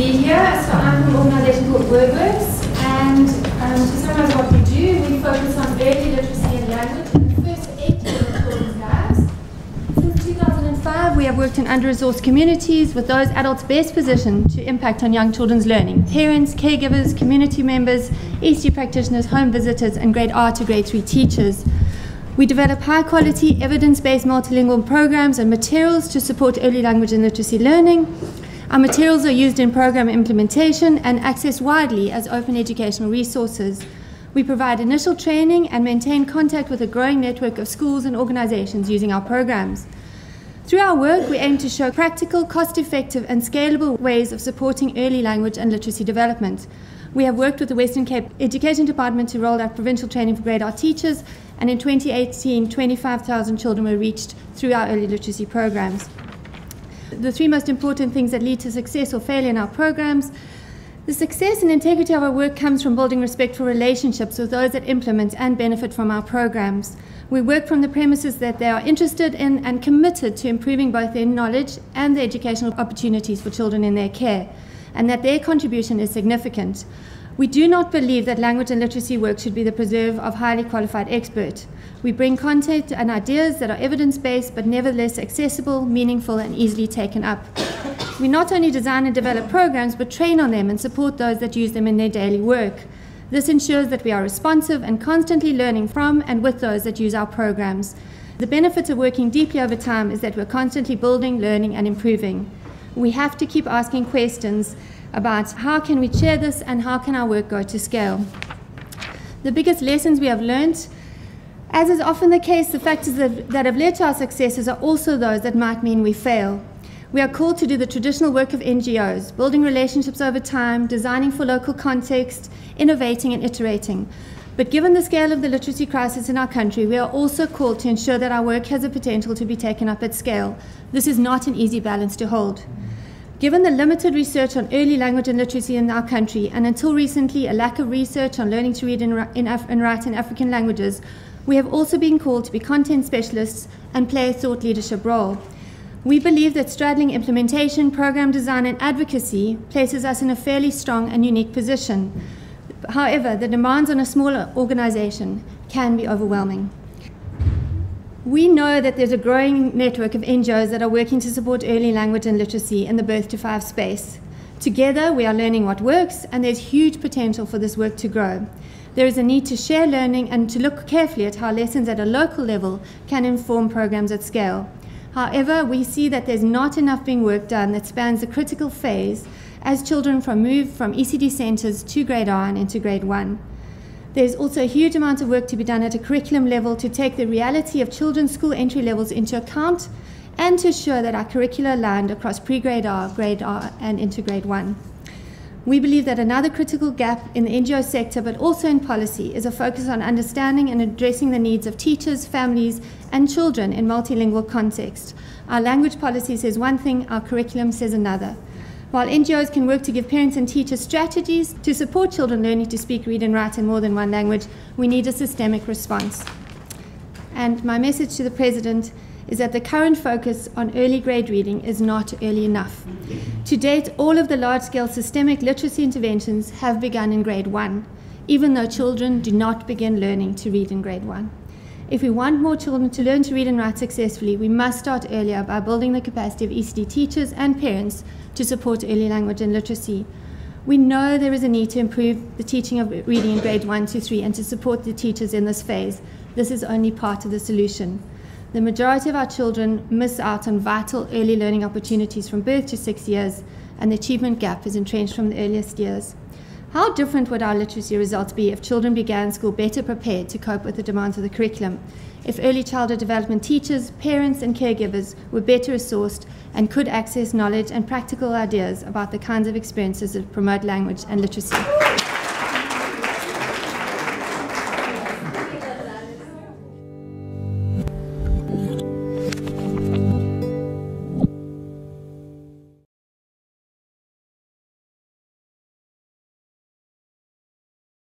be here. So I'm from an organisation called WordWorks, and um, to summarise what we do, we focus on early literacy and language in the first eight years of children's. Since 2005, we have worked in under-resourced communities with those adults best positioned to impact on young children's learning. Parents, caregivers, community members, ECD practitioners, home visitors, and grade R to grade 3 teachers. We develop high quality, evidence based multilingual programs and materials to support early language and literacy learning. Our materials are used in program implementation and accessed widely as open educational resources. We provide initial training and maintain contact with a growing network of schools and organizations using our programs. Through our work, we aim to show practical, cost effective, and scalable ways of supporting early language and literacy development. We have worked with the Western Cape Education Department to roll out provincial training for grade R teachers, and in 2018, 25,000 children were reached through our early literacy programs. The three most important things that lead to success or failure in our programs the success and integrity of our work comes from building respectful relationships with those that implement and benefit from our programs. We work from the premises that they are interested in and committed to improving both their knowledge and the educational opportunities for children in their care, and that their contribution is significant. We do not believe that language and literacy work should be the preserve of highly qualified experts. We bring content and ideas that are evidence based but nevertheless accessible, meaningful, and easily taken up. We not only design and develop programs but train on them and support those that use them in their daily work. This ensures that we are responsive and constantly learning from and with those that use our programs. The benefits of working deeply over time is that we're constantly building, learning, and improving. We have to keep asking questions about how can we share this and how can our work go to scale. The biggest lessons we have learned, as is often the case, the factors that, have led to our successes are also those that might mean we fail. We are called to do the traditional work of NGOs, building relationships over time, designing for local context, innovating and iterating. But given the scale of the literacy crisis in our country, we are also called to ensure that our work has the potential to be taken up at scale. This is not an easy balance to hold. Given the limited research on early language and literacy in our country, and until recently a lack of research on learning to read and, write in African languages, we have also been called to be content specialists and play a thought leadership role. We believe that straddling implementation, program design, and advocacy places us in a fairly strong and unique position. However, the demands on a smaller organization can be overwhelming. We know that there's a growing network of NGOs that are working to support early language and literacy in the birth to five space. Together, we are learning what works, and there's huge potential for this work to grow. There is a need to share learning and to look carefully at how lessons at a local level can inform programs at scale. However, we see that there's not enough being work done that spans the critical phase as children from move from ECD centres to grade R and into grade 1. There's also a huge amount of work to be done at a curriculum level to take the reality of children's school entry levels into account and to ensure that our curricula land across pre-grade R, grade R, and into grade 1. We believe that another critical gap in the NGO sector, but also in policy, is a focus on understanding and addressing the needs of teachers, families, and children in multilingual context. Our language policy says one thing, our curriculum says another. While NGOs can work to give parents and teachers strategies to support children learning to speak, read, and write in more than one language, we need a systemic response. And my message to the President is that the current focus on early grade reading is not early enough. To date, all of the large scale systemic literacy interventions have begun in grade one, even though children do not begin learning to read in grade one. If we want more children to learn to read and write successfully, we must start earlier by building the capacity of ECD teachers and parents to support early language and literacy. We know there is a need to improve the teaching of reading in grade 1 to 3 and to support the teachers in this phase. This is only part of the solution. The majority of our children miss out on vital early learning opportunities from birth to six years, and the achievement gap is entrenched from the earliest years. How different would our literacy results be if children began school better prepared to cope with the demands of the curriculum? If early childhood development teachers, parents, and caregivers were better resourced and could access knowledge and practical ideas about the kinds of experiences that promote language and literacy?